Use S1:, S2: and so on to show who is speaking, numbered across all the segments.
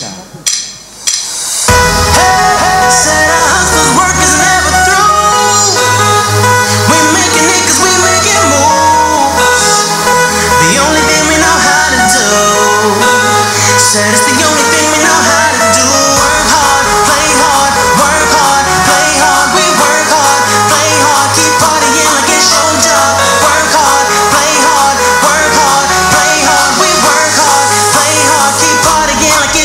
S1: 对。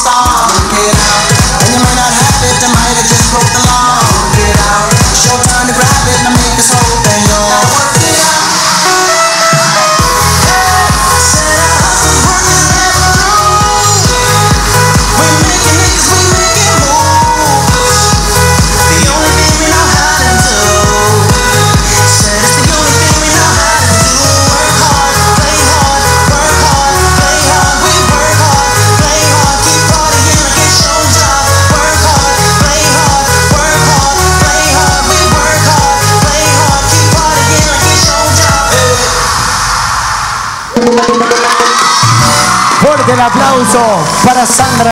S1: Stop Look it out. And you might not have it, might
S2: Fuerte el aplauso para Sandra.